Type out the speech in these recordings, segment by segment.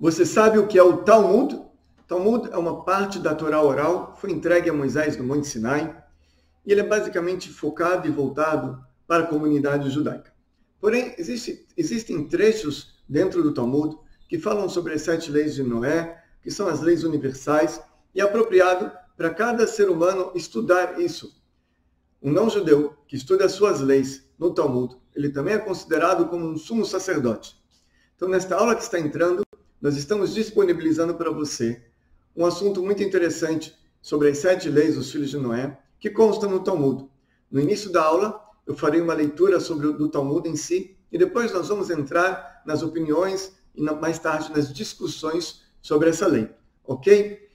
você sabe o que é o Talmud? Talmud é uma parte da Torá oral, foi entregue a Moisés no Monte Sinai, e ele é basicamente focado e voltado para a comunidade judaica. Porém, existe, existem trechos dentro do Talmud que falam sobre as sete leis de Noé, que são as leis universais, e é apropriado para cada ser humano estudar isso. Um não-judeu que estuda as suas leis no Talmud, ele também é considerado como um sumo sacerdote. Então, nesta aula que está entrando, nós estamos disponibilizando para você um assunto muito interessante sobre as sete leis dos filhos de Noé, que consta no Talmud. No início da aula, eu farei uma leitura sobre o Talmud em si, e depois nós vamos entrar nas opiniões e mais tarde nas discussões sobre essa lei, ok?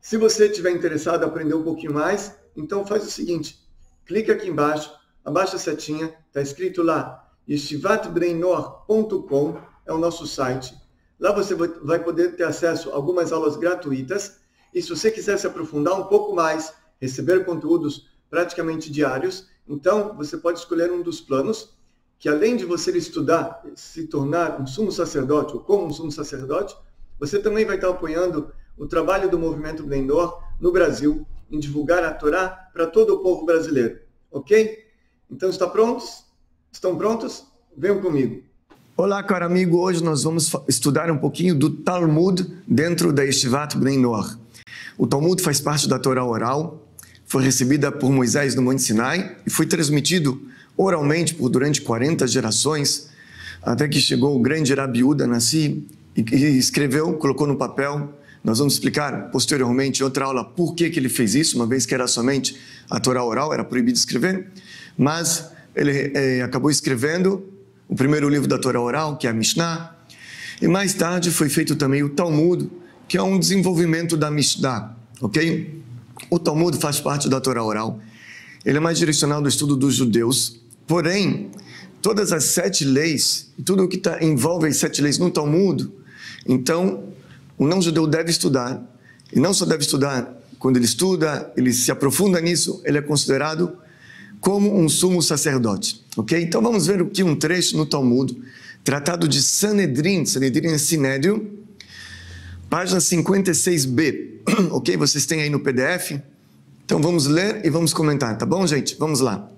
Se você estiver interessado em aprender um pouquinho mais, então faz o seguinte, clica aqui embaixo, abaixa a setinha, está escrito lá, yeshivatbreinor.com é o nosso site. Lá você vai poder ter acesso a algumas aulas gratuitas. E se você quiser se aprofundar um pouco mais, receber conteúdos praticamente diários, então você pode escolher um dos planos, que além de você estudar, se tornar um sumo sacerdote ou como um sumo sacerdote, você também vai estar apoiando o trabalho do movimento Blendor no Brasil em divulgar a Torá para todo o povo brasileiro. Ok? Então, está prontos? Estão prontos? Venham comigo. Olá, caro amigo. Hoje nós vamos estudar um pouquinho do Talmud dentro da Yeshivat Bnei Noach. O Talmud faz parte da Torá oral, foi recebida por Moisés no Monte Sinai e foi transmitido oralmente por durante 40 gerações, até que chegou o grande Rabiúda Nassi e escreveu, colocou no papel. Nós vamos explicar posteriormente em outra aula por que, que ele fez isso, uma vez que era somente a Torá oral, era proibido escrever, mas ele é, acabou escrevendo o primeiro livro da Torá oral, que é a Mishnah, e mais tarde foi feito também o Talmud, que é um desenvolvimento da Mishnah, ok? O Talmud faz parte da Torá oral. Ele é mais direcionado ao estudo dos judeus, porém, todas as sete leis, tudo o que tá, envolve as sete leis no Talmud, então, o não-judeu deve estudar, e não só deve estudar, quando ele estuda, ele se aprofunda nisso, ele é considerado como um sumo sacerdote. Ok? Então vamos ver aqui um trecho no Talmud, tratado de Sanedrin, Sanedrin é Sinédrio, página 56b. ok? Vocês têm aí no PDF? Então vamos ler e vamos comentar, tá bom, gente? Vamos lá.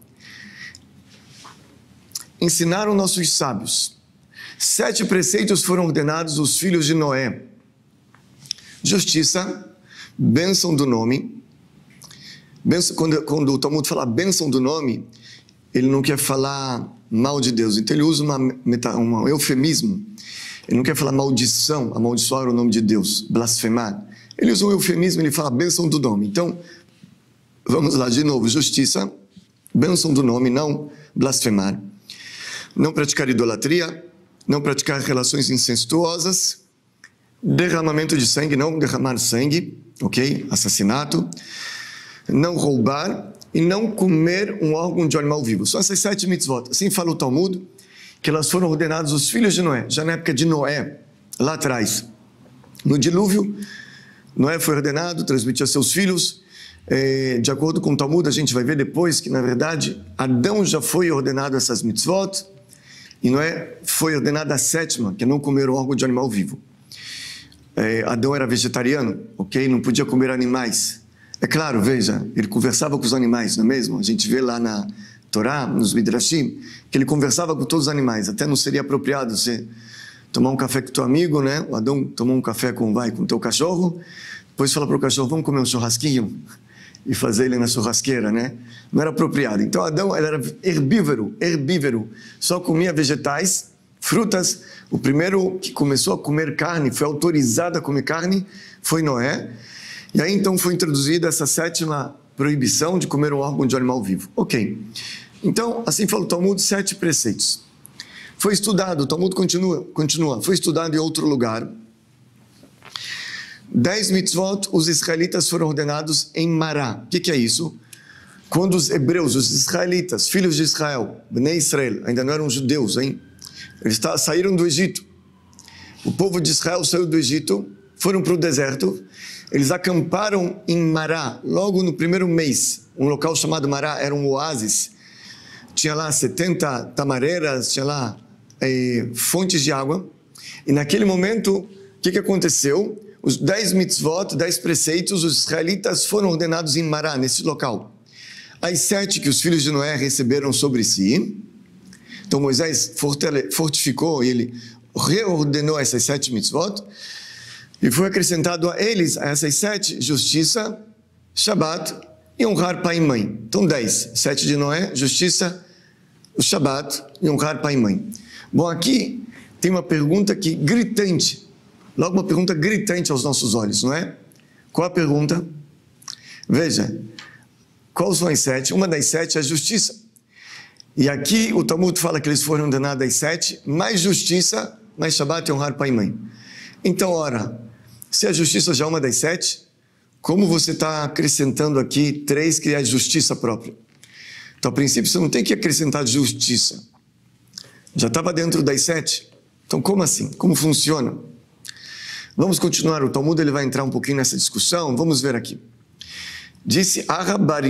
Ensinaram nossos sábios. Sete preceitos foram ordenados aos filhos de Noé: justiça, bênção do nome, Benção, quando, quando o Talmud fala bênção do nome, ele não quer falar mal de Deus. Então ele usa uma, um eufemismo. Ele não quer falar maldição, amaldiçoar o nome de Deus, blasfemar. Ele usa um eufemismo, ele fala bênção do nome. Então, vamos lá de novo: justiça, bênção do nome, não blasfemar. Não praticar idolatria, não praticar relações incestuosas, derramamento de sangue, não derramar sangue, ok? Assassinato não roubar e não comer um órgão de animal vivo. São essas sete mitzvot. Assim fala o Talmud, que elas foram ordenadas aos filhos de Noé, já na época de Noé, lá atrás. No dilúvio, Noé foi ordenado, transmitiu a seus filhos. É, de acordo com o Talmud, a gente vai ver depois que, na verdade, Adão já foi ordenado essas mitzvot e Noé foi ordenada a sétima, que é não comer órgão de animal vivo. É, Adão era vegetariano, ok? Não podia comer animais. É claro, veja, ele conversava com os animais, não é mesmo? A gente vê lá na Torá, nos Midrashim, que ele conversava com todos os animais. Até não seria apropriado você tomar um café com teu amigo, né? O Adão tomou um café com, vai, com teu cachorro, depois fala para o cachorro, vamos comer um churrasquinho e fazer ele na churrasqueira, né? Não era apropriado. Então Adão era herbívoro, herbívoro, só comia vegetais, frutas. O primeiro que começou a comer carne, foi autorizado a comer carne, foi Noé. E aí então foi introduzida essa sétima proibição de comer um órgão de animal vivo. Ok. Então, assim fala o Talmud, sete preceitos. Foi estudado, o Talmud continua, continua, foi estudado em outro lugar. Dez mitzvot, os israelitas foram ordenados em Mará. O que, que, é isso? Quando os hebreus, os israelitas, filhos de Israel, Bnei Israel, ainda não eram judeus, hein? Eles saíram do Egito. O povo de Israel saiu do Egito, foram para o deserto eles acamparam em Mará, logo no primeiro mês. Um local chamado Mará era um oásis. Tinha lá 70 tamareiras, tinha lá é, fontes de água. E naquele momento, o que, que aconteceu? Os dez mitzvot, dez preceitos, os israelitas foram ordenados em Mará, nesse local. As sete que os filhos de Noé receberam sobre si. Então Moisés fortificou e ele reordenou essas sete mitzvot. E foi acrescentado a eles, a essas sete, justiça, Shabat e honrar pai e mãe. Então, dez. Sete de Noé, justiça, o Shabat e honrar pai e mãe. Bom, aqui tem uma pergunta que gritante, logo uma pergunta gritante aos nossos olhos, não é? Qual a pergunta? Veja, quais são as sete? Uma das sete é a justiça. E aqui o Talmud fala que eles foram ordenados às sete, mais justiça, mais Shabat e honrar pai e mãe. Então, ora, se a justiça já é uma das sete, como você está acrescentando aqui três que é a justiça própria? Então, a princípio, você não tem que acrescentar justiça. Já estava dentro das sete. Então, como assim? Como funciona? Vamos continuar. O Talmud ele vai entrar um pouquinho nessa discussão. Vamos ver aqui. Disse Arabar.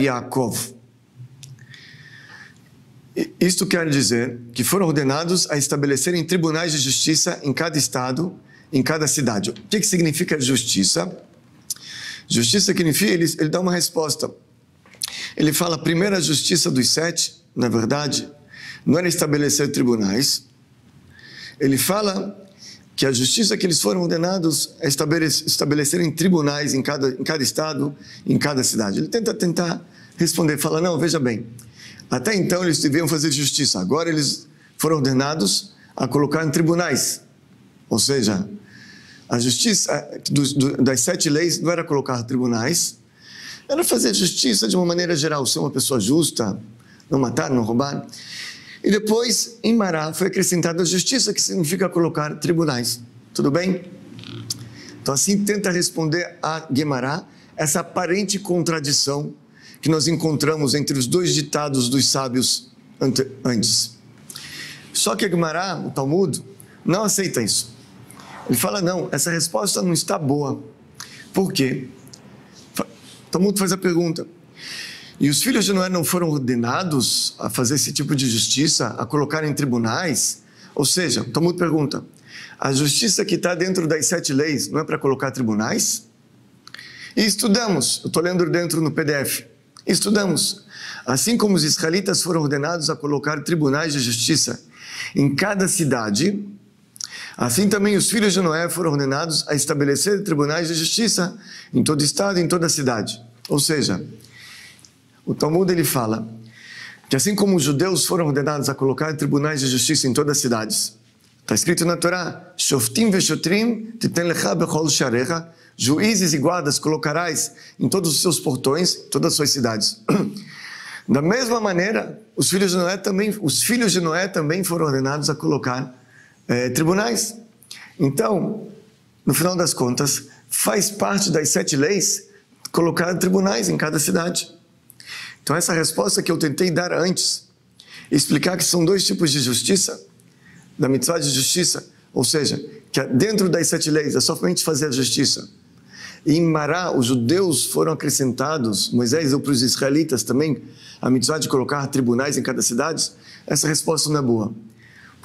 Isto quer dizer que foram ordenados a estabelecerem tribunais de justiça em cada estado em cada cidade. O que, que significa justiça? Justiça significa, ele, ele dá uma resposta. Ele fala, a primeira justiça dos sete, na verdade, não era estabelecer tribunais. Ele fala que a justiça que eles foram ordenados é estabelecerem tribunais em cada, em cada estado, em cada cidade. Ele tenta tentar responder, fala, não, veja bem, até então eles deviam fazer justiça, agora eles foram ordenados a colocar em tribunais. Ou seja, a justiça eh, das sete leis não era colocar tribunais, era fazer justiça de uma maneira geral, ser uma pessoa justa, não matar, não roubar. E depois, em Mará, foi acrescentada a justiça, que significa colocar tribunais. Tudo bem? Então, assim, tenta responder a Guemará essa aparente contradição que nós encontramos entre os dois ditados dos sábios antes. Só que Guemará, o Talmud, não aceita isso. Ele fala: não, essa resposta não está boa. Por quê? Talmud faz a pergunta. E os filhos de Noé não foram ordenados a fazer esse tipo de justiça, a colocar em tribunais? Ou seja, Talmud pergunta: a justiça que está dentro das sete leis não é para colocar tribunais? E estudamos, eu estou lendo dentro no PDF, estudamos. Assim como os israelitas foram ordenados a colocar tribunais de justiça em cada cidade, Assim também os filhos de Noé foram ordenados a estabelecer tribunais de justiça em todo estado em toda cidade. Ou seja, o Talmud ele fala que assim como os judeus foram ordenados a colocar tribunais de justiça em todas as cidades, está escrito na Torá, Shoftim veshotrim titen lecha bechol sharecha, juízes e guardas colocarás em todos os seus portões, todas as suas cidades. Da mesma maneira, os filhos de Noé também, os filhos de Noé também foram ordenados a colocar é, tribunais. Então, no final das contas, faz parte das sete leis colocar tribunais em cada cidade. Então, essa resposta que eu tentei dar antes, explicar que são dois tipos de justiça, da mitzvah de justiça, ou seja, que dentro das sete leis é somente fazer a justiça. E em Mará, os judeus foram acrescentados, Moisés deu para os israelitas também, a mitzvah de colocar tribunais em cada cidade. Essa resposta não é boa.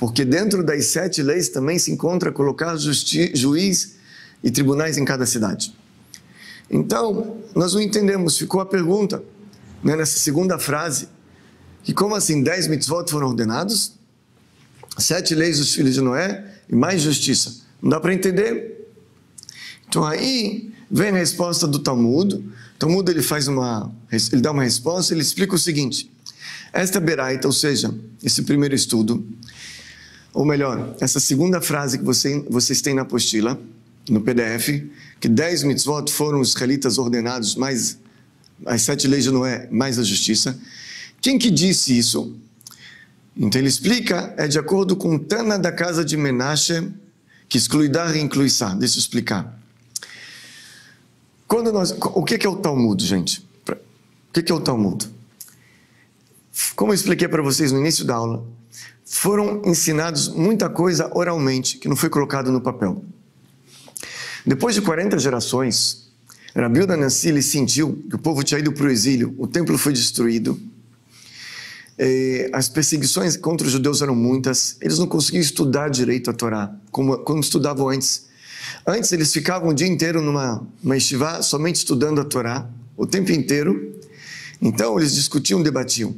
Porque dentro das sete leis também se encontra colocar juiz e tribunais em cada cidade. Então, nós não entendemos, ficou a pergunta, né, nessa segunda frase, que como assim dez mitzvot foram ordenados, sete leis dos filhos de Noé e mais justiça. Não dá para entender. Então aí vem a resposta do Talmud. O Talmud ele faz uma, ele dá uma resposta, ele explica o seguinte: esta beraita, ou seja, esse primeiro estudo, ou melhor, essa segunda frase que você, vocês têm na apostila, no PDF, que dez mitzvot foram os israelitas ordenados, mais as sete leis de Noé, mais a justiça. Quem que disse isso? Então ele explica, é de acordo com Tana da casa de Menashe, que exclui dar e inclui sa. Deixa eu explicar. Quando nós, o que é o Talmud, gente? O que é o Talmud? Como eu expliquei para vocês no início da aula, foram ensinados muita coisa oralmente, que não foi colocado no papel. Depois de 40 gerações, Rabilda Nassili sentiu que o povo tinha ido para o exílio, o templo foi destruído, as perseguições contra os judeus eram muitas, eles não conseguiam estudar direito a Torá, como, como estudavam antes. Antes eles ficavam o dia inteiro numa uma yeshiva, somente estudando a Torá, o tempo inteiro. Então eles discutiam, debatiam.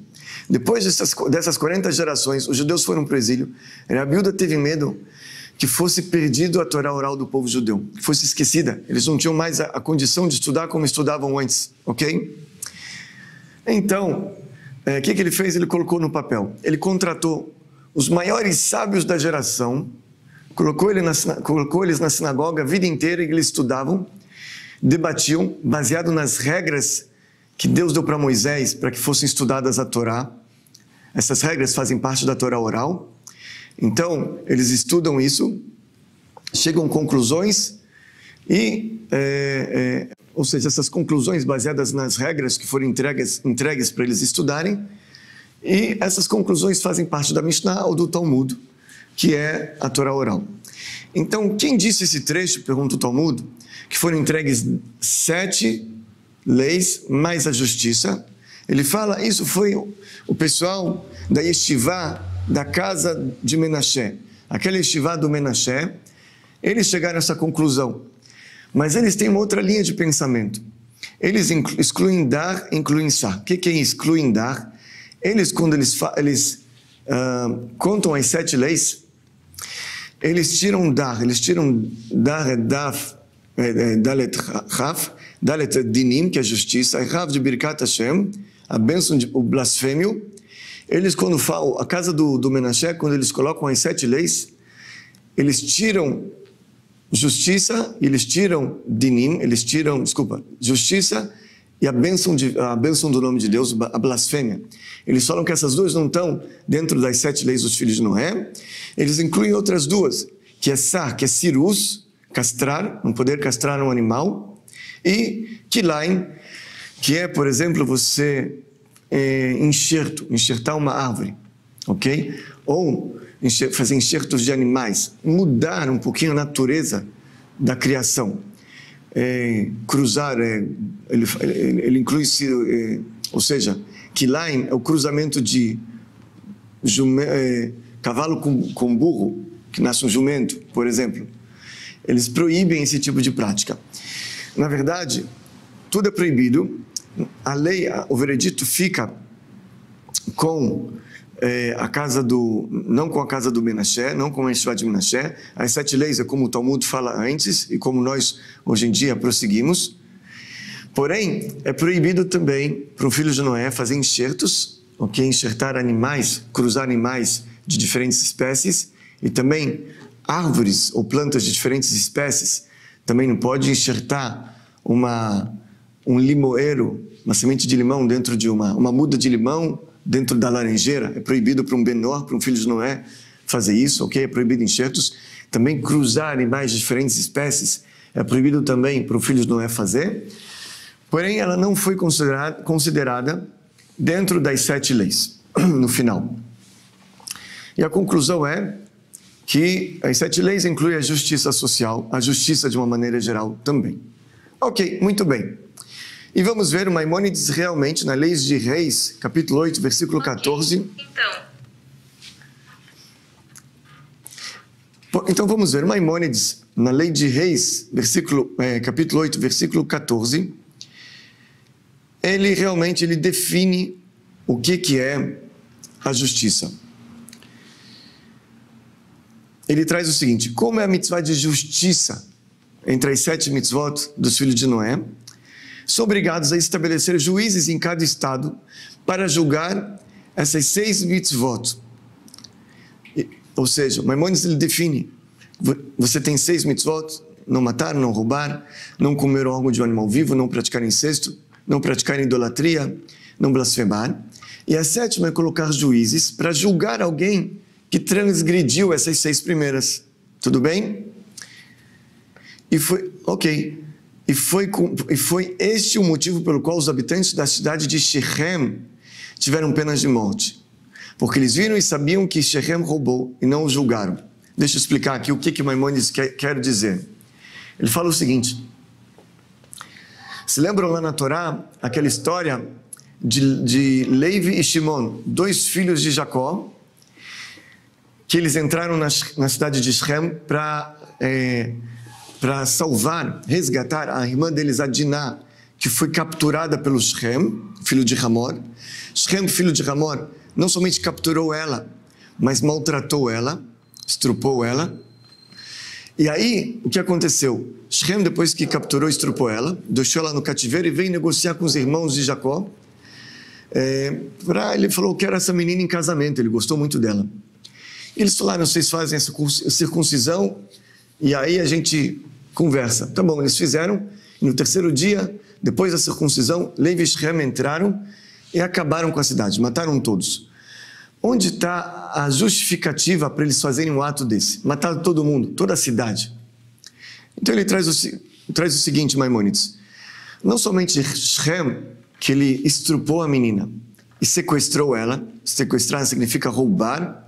Depois dessas, dessas 40 gerações, os judeus foram para o exílio. Rabiuda teve medo que fosse perdido a Torá oral do povo judeu, que fosse esquecida. Eles não tinham mais a, a condição de estudar como estudavam antes, ok? Então, o é, que, que ele fez? Ele colocou no papel. Ele contratou os maiores sábios da geração, colocou, ele na, colocou eles na sinagoga a vida inteira e eles estudavam, debatiam, baseado nas regras que Deus deu para Moisés para que fossem estudadas a Torá. Essas regras fazem parte da Torá oral. Então, eles estudam isso, chegam a conclusões e, é, é, ou seja, essas conclusões baseadas nas regras que foram entregues, entregues para eles estudarem, e essas conclusões fazem parte da Mishnah ou do Talmud, que é a Torá oral. Então, quem disse esse trecho, pergunta o Talmud, que foram entregues sete leis mais a justiça? Ele fala, isso foi o pessoal da Yeshiva da casa de Menashe, aquele estivá do Menashe, eles chegaram a essa conclusão. Mas eles têm uma outra linha de pensamento. Eles excluem dar, incluem sar. O que, que é excluem dar? Eles, quando eles, eles uh, contam as sete leis, eles tiram dar, eles tiram dar, é daf, é, é, dalet raf, dalet dinim, que é justiça, rav de birkat Hashem, a bênção, de, o blasfêmio, eles, quando falam, a casa do, do Menashe, quando eles colocam as sete leis, eles tiram justiça, eles tiram dinim, eles tiram, desculpa, justiça e a bênção, de, a bênção do nome de Deus, a blasfêmia. Eles falam que essas duas não estão dentro das sete leis dos filhos de Noé. Eles incluem outras duas, que é sar, que é cirus, castrar, não poder castrar um animal, e kilain, que é, por exemplo, você é, enxerto, enxertar uma árvore, ok? Ou enxer, fazer enxertos de animais, mudar um pouquinho a natureza da criação. É, cruzar, é, ele, ele, inclui, é, ou seja, Kilain é o cruzamento de jume, é, cavalo com, com burro, que nasce um jumento, por exemplo. Eles proíbem esse tipo de prática. Na verdade, tudo é proibido, a lei, o veredito fica com é, a casa do, não com a casa do Menashe, não com a Yeshiva de Menashe. As sete leis é como o Talmud fala antes e como nós hoje em dia prosseguimos. Porém, é proibido também para o filho de Noé fazer enxertos, ok? Enxertar animais, cruzar animais de diferentes espécies e também árvores ou plantas de diferentes espécies. Também não pode enxertar uma um limoeiro, uma semente de limão dentro de uma, uma muda de limão dentro da laranjeira. É proibido para um menor, para um filho de Noé, fazer isso, ok? É proibido enxertos. Também cruzar animais de diferentes espécies é proibido também para o filho de Noé fazer. Porém, ela não foi considerada, considerada dentro das sete leis, no final. E a conclusão é que as sete leis incluem a justiça social, a justiça de uma maneira geral também. Ok, muito bem. E vamos ver o Maimônides realmente na Leis de Reis, capítulo 8, versículo 14. Então. Então vamos ver Maimônides na Lei de Reis, versículo, é, capítulo 8, versículo 14. Ele realmente ele define o que, que é a justiça. Ele traz o seguinte: como é a mitzvah de justiça entre as sete mitzvot dos filhos de Noé? são obrigados a estabelecer juízes em cada estado para julgar essas seis mitzvot. Ou seja, Maimonides ele define: você tem seis mitzvot, não matar, não roubar, não comer órgão de um animal vivo, não praticar incesto, não praticar idolatria, não blasfemar. E a sétima é colocar juízes para julgar alguém que transgrediu essas seis primeiras. Tudo bem? E foi, ok. E foi, e foi este o motivo pelo qual os habitantes da cidade de Shechem tiveram penas de morte. Porque eles viram e sabiam que Shechem roubou e não o julgaram. Deixa eu explicar aqui o que, que Maimonides quer, quer dizer. Ele fala o seguinte: se lembram lá na Torá aquela história de, de e Shimon, dois filhos de Jacó, que eles entraram na, na cidade de Shechem para. É, para salvar, resgatar a irmã deles, a Diná, que foi capturada pelo Shem, filho de Ramor. Shem, filho de Ramor, não somente capturou ela, mas maltratou ela, estrupou ela. E aí, o que aconteceu? Shem, depois que capturou e estrupou ela, deixou ela no cativeiro e veio negociar com os irmãos de Jacó. É, pra, ele falou: Quero essa menina em casamento. Ele gostou muito dela. Eles falaram: Vocês fazem essa circuncisão e aí a gente conversa. Tá bom, eles fizeram. E no terceiro dia, depois da circuncisão, Levi e Shem entraram e acabaram com a cidade, mataram todos. Onde está a justificativa para eles fazerem um ato desse? Mataram todo mundo, toda a cidade. Então ele traz o, traz o seguinte, Maimonides. Não somente Shem, que ele estrupou a menina e sequestrou ela, sequestrar significa roubar,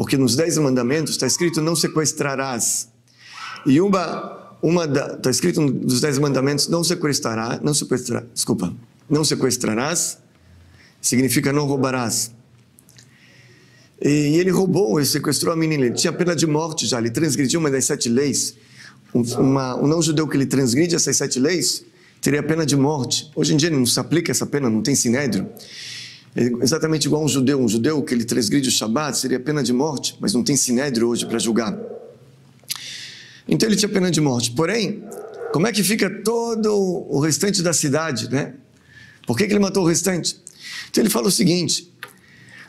porque nos Dez Mandamentos está escrito não sequestrarás. E uma, uma está escrito nos Dez Mandamentos não sequestrará, não sequestrará, desculpa, não sequestrarás, significa não roubarás. E ele roubou, ele sequestrou a menina, ele tinha pena de morte já, ele transgrediu uma das sete leis. Um, uma, um não-judeu que ele transgride essas sete leis teria pena de morte. Hoje em dia não se aplica essa pena, não tem sinédrio. É exatamente igual a um judeu. Um judeu que ele transgride o Shabat seria pena de morte, mas não tem sinédrio hoje para julgar. Então ele tinha pena de morte. Porém, como é que fica todo o restante da cidade, né? Por que, que ele matou o restante? Então ele fala o seguinte: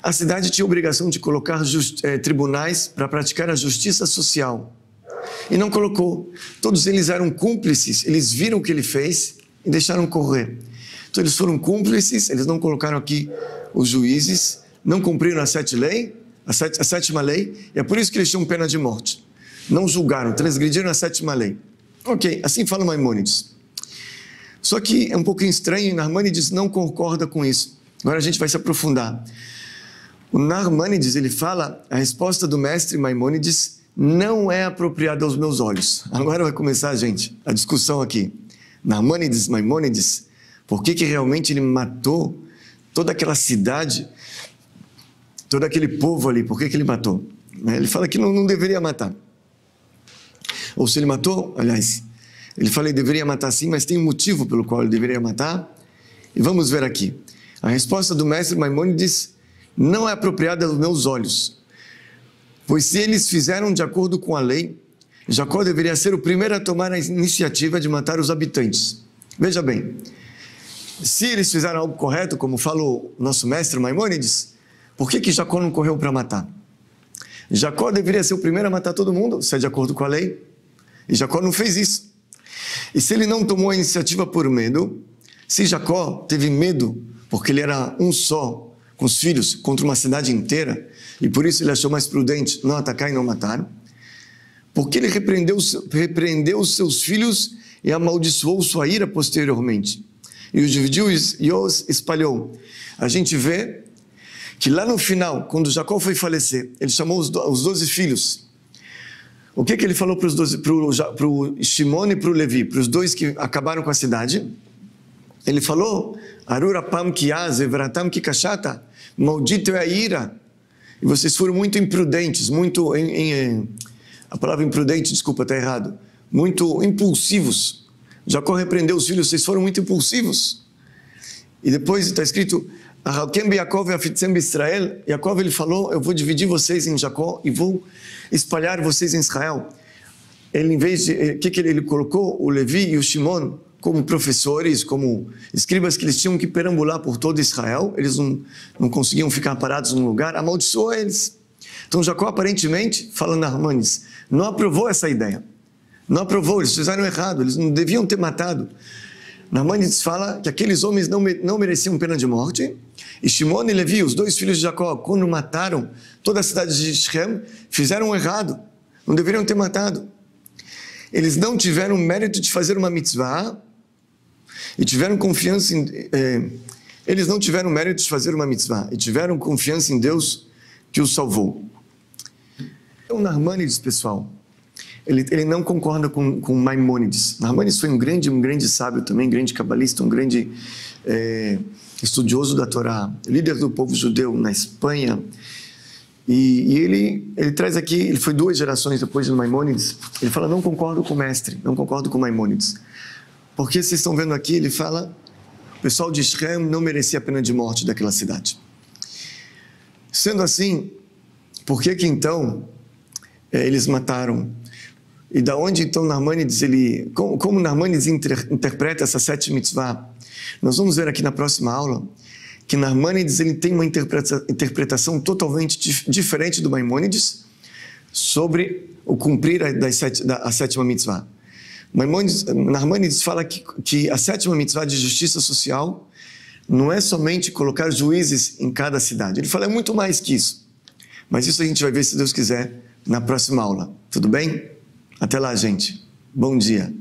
a cidade tinha obrigação de colocar just, é, tribunais para praticar a justiça social. E não colocou. Todos eles eram cúmplices, eles viram o que ele fez e deixaram correr. Então eles foram cúmplices, eles não colocaram aqui os juízes, não cumpriram a, sete lei, a, sete, a sétima lei, e é por isso que eles tinham pena de morte. Não julgaram, transgrediram a sétima lei. Ok, assim fala Maimônides. Só que é um pouquinho estranho Narmânides não concorda com isso. Agora a gente vai se aprofundar. O Narmânides, ele fala, a resposta do mestre Maimônides não é apropriada aos meus olhos. Agora vai começar, gente, a discussão aqui. Narmânides, Maimônides, por que, que realmente ele matou toda aquela cidade, todo aquele povo ali, por que, que ele matou? Ele fala que não, não deveria matar. Ou se ele matou, aliás, ele fala que deveria matar sim, mas tem um motivo pelo qual ele deveria matar. E vamos ver aqui. A resposta do mestre Maimônides não é apropriada aos meus olhos. Pois se eles fizeram de acordo com a lei, Jacó deveria ser o primeiro a tomar a iniciativa de matar os habitantes. Veja bem, se eles fizeram algo correto, como falou nosso mestre Maimônides, por que, que Jacó não correu para matar? Jacó deveria ser o primeiro a matar todo mundo, se é de acordo com a lei. E Jacó não fez isso. E se ele não tomou a iniciativa por medo, se Jacó teve medo, porque ele era um só com os filhos contra uma cidade inteira, e por isso ele achou mais prudente não atacar e não matar, porque ele repreendeu, repreendeu os seus filhos e amaldiçoou sua ira posteriormente e os dividiu e os espalhou. A gente vê que lá no final, quando Jacó foi falecer, ele chamou os, os doze filhos. O que, que ele falou para o Shimon e para o Levi, para os dois que acabaram com a cidade? Ele falou, Arura pam kiaz, evratam maldito é a ira. E vocês foram muito imprudentes, muito, em, em, a palavra imprudente, desculpa, está errado, muito impulsivos Jacó repreendeu os filhos, vocês foram muito impulsivos. E depois está escrito, Israel, Jacob ele falou, eu vou dividir vocês em Jacó e vou espalhar vocês em Israel. Ele, em vez de, eh, que, que ele, ele colocou? O Levi e o Shimon como professores, como escribas que eles tinham que perambular por todo Israel, eles não, não conseguiam ficar parados num lugar, amaldiçoou eles. Então Jacó aparentemente, falando a Armanes, não aprovou essa ideia. Não aprovou, eles fizeram errado, eles não deviam ter matado. Namanides fala que aqueles homens não, não mereciam pena de morte. E Shimon e Levi, os dois filhos de Jacó, quando mataram toda a cidade de Shem, fizeram errado. Não deveriam ter matado. Eles não tiveram mérito de fazer uma mitzvah e tiveram confiança em. Eh, eles não tiveram mérito de fazer uma mitzvah e tiveram confiança em Deus que os salvou. Então, Narmanides, pessoal, ele, ele não concorda com, com Maimônides. Maimônides foi um grande, um grande sábio também, grande cabalista, um grande é, estudioso da Torá, líder do povo judeu na Espanha. E, e, ele, ele traz aqui, ele foi duas gerações depois do Maimônides, ele fala, não concordo com o mestre, não concordo com Maimônides. Porque vocês estão vendo aqui, ele fala, o pessoal de Shem não merecia a pena de morte daquela cidade. Sendo assim, por que que então é, eles mataram? E da onde então Narmanides, ele, como, como Narmanides inter, interpreta essa sete mitzvah? Nós vamos ver aqui na próxima aula que Narmanides ele tem uma interpreta, interpretação totalmente dif, diferente do Maimônides sobre o cumprir das sete, da, a sétima mitzvah. Maimonides, Narmanides fala que, que a sétima mitzvah de justiça social não é somente colocar juízes em cada cidade. Ele fala é muito mais que isso. Mas isso a gente vai ver, se Deus quiser, na próxima aula. Tudo bem? Até lá, gente. Bom dia.